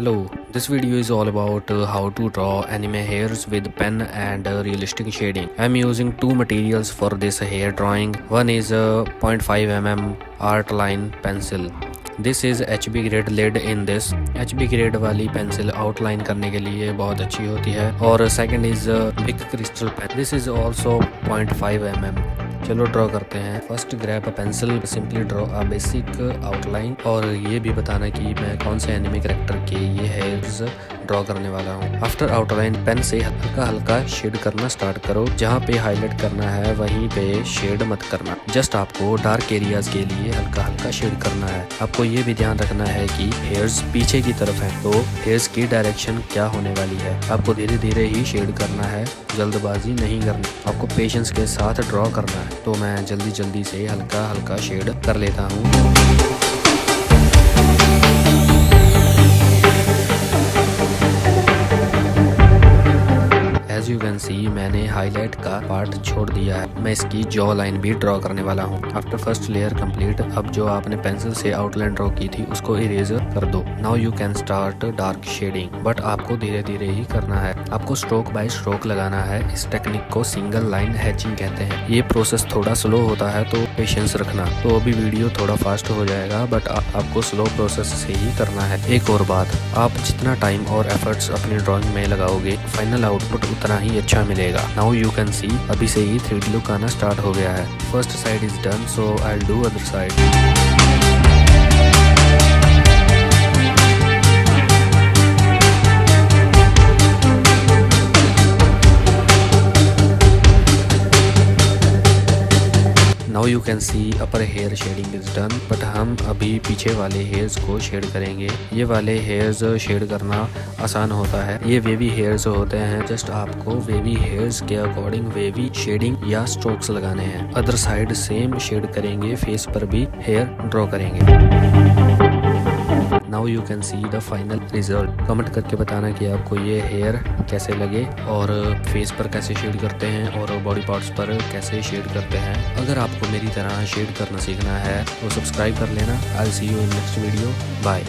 Hello, this video is all about uh, how to draw anime hairs with pen and uh, realistic shading. I am using two materials for this hair drawing. One is a 0.5 mm art line pencil. This is H B grade lead in this H B grade वाली pencil outline करने के लिए बहुत अच्छी होती है और second is big crystal pen this is also point five M M चलो ड्रॉ करते हैं। First grab a pencil simply draw a basic outline और ये भी बताना कि मैं कौन से एनिमी करेक्टर के, ये हेयर्स ड्रॉ करने वाला हूँ। आफ्टर आउटलाइन पेन से हल्का हल्का शेड करना स्टार्ट करो। जहाँ पे हाईलाइट करना है, वहीं पे शेड मत करना। जस्ट आपको डार्क एरियाज़ के लिए हल्का हल्का शेड करना है। आपको ये भी ध्यान रखना है कि हेयर्स पीछे की तरफ़ है तो हेयर्स की डायरेक्शन क्या होने वाली है? आपको धीरे धीरे ही शेड करना है। जल्दबाजी नहीं करनी। आपको पेशेंस के साथ ड्रॉ करना है। तो मैं जल्दी जल्दी से हल्का हल्का शेड कर लेता हूँ। यू कैन सी मैंने हाईलाइट का पार्ट छोड़ दिया है। मैं इसकी जॉ लाइन भी ड्रॉ करने वाला हूँ। आफ्टर फ़र्स्ट लेयर कंप्लीट अब जो आपने पेंसिल से आउटलाइन ड्रॉ की थी, उसको इरेज कर दो। Now you can start dark shading but आपको धीरे धीरे ही करना है। आपको स्ट्रोक बाय स्ट्रोक लगाना है। इस टेक्निक को सिंगल लाइन हैचिंग कहते हैं। ये प्रोसेस थोड़ा स्लो होता है तो पेशेंस रखना। तो अभी वीडियो थोड़ा फास्ट हो जाएगा बट आपको स्लो प्रोसेस से ही करना है। एक और बात, आप जितना टाइम और एफर्ट्स अपनी ड्रॉइंग में लगाओगे फाइनल आउटपुट उतना ही अच्छा मिलेगा। नाउ यू कैन सी अभी से ही थ्री लुक आना स्टार्ट हो गया है। First side is done so I do other side now you can see upper hair shading is done but हम अभी पीछे वाले हेयर्स को शेड करेंगे। ये वाले हेयर्स शेड करना आसान होता है। ये वेवी हेयर्स होते हैं जस्ट आपको वेवी हेयर्स के अकॉर्डिंग वेवी शेडिंग या स्ट्रोक्स लगाने हैं। अदर साइड सेम शेड करेंगे फेस पर भी हेयर ड्रॉ करेंगे। You can see the final result comment करके बताना कि आपको ये हेयर कैसे लगे और फेस पर कैसे शेड करते हैं और बॉडी पार्ट्स पर कैसे शेड करते हैं। अगर आपको मेरी तरह शेड करना सीखना है तो सब्सक्राइब कर लेना। I see you in next video bye